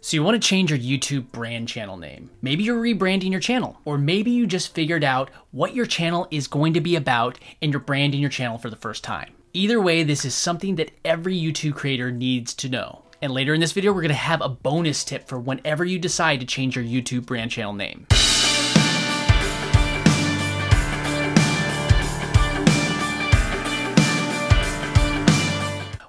So you want to change your YouTube brand channel name. Maybe you're rebranding your channel, or maybe you just figured out what your channel is going to be about and you're branding your channel for the first time. Either way, this is something that every YouTube creator needs to know. And later in this video, we're gonna have a bonus tip for whenever you decide to change your YouTube brand channel name.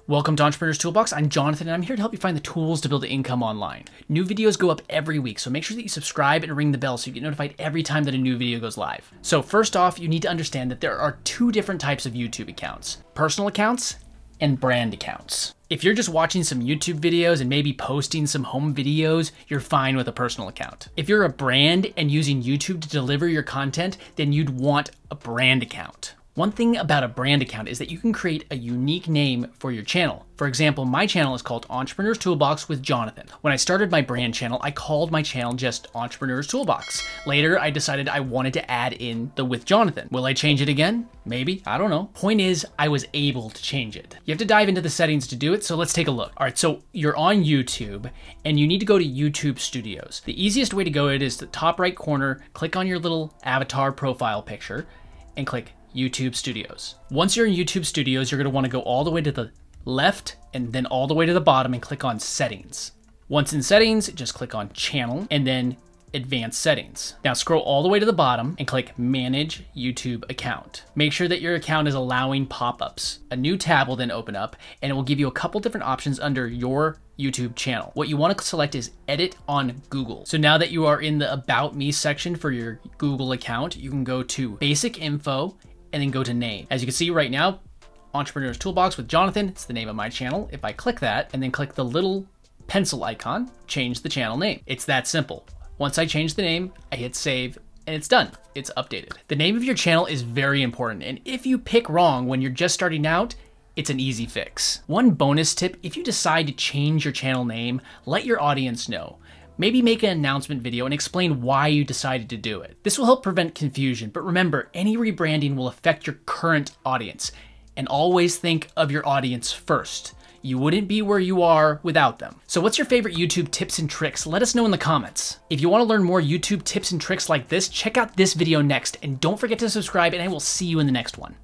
Welcome to Entrepreneur's Toolbox. I'm Jonathan and I'm here to help you find the tools to build income online. New videos go up every week, so make sure that you subscribe and ring the bell so you get notified every time that a new video goes live. So first off, you need to understand that there are two different types of YouTube accounts, personal accounts and brand accounts. If you're just watching some YouTube videos and maybe posting some home videos, you're fine with a personal account. If you're a brand and using YouTube to deliver your content, then you'd want a brand account. One thing about a brand account is that you can create a unique name for your channel. For example, my channel is called Entrepreneur's Toolbox with Jonathan. When I started my brand channel, I called my channel just Entrepreneur's Toolbox. Later, I decided I wanted to add in the with Jonathan. Will I change it again? Maybe, I don't know. Point is, I was able to change it. You have to dive into the settings to do it, so let's take a look. All right, so you're on YouTube and you need to go to YouTube Studios. The easiest way to go it is the top right corner, click on your little avatar profile picture and click YouTube Studios. Once you're in YouTube Studios, you're gonna wanna go all the way to the left and then all the way to the bottom and click on Settings. Once in Settings, just click on Channel and then Advanced Settings. Now scroll all the way to the bottom and click Manage YouTube Account. Make sure that your account is allowing pop-ups. A new tab will then open up and it will give you a couple different options under your YouTube channel. What you want to select is edit on Google. So now that you are in the about me section for your Google account, you can go to basic info and then go to name. As you can see right now, Entrepreneur's Toolbox with Jonathan, it's the name of my channel. If I click that and then click the little pencil icon, change the channel name. It's that simple. Once I change the name, I hit save and it's done. It's updated. The name of your channel is very important. And if you pick wrong when you're just starting out, it's an easy fix. One bonus tip, if you decide to change your channel name, let your audience know. Maybe make an announcement video and explain why you decided to do it. This will help prevent confusion, but remember, any rebranding will affect your current audience. And always think of your audience first. You wouldn't be where you are without them. So what's your favorite YouTube tips and tricks? Let us know in the comments. If you want to learn more YouTube tips and tricks like this, check out this video next and don't forget to subscribe and I will see you in the next one.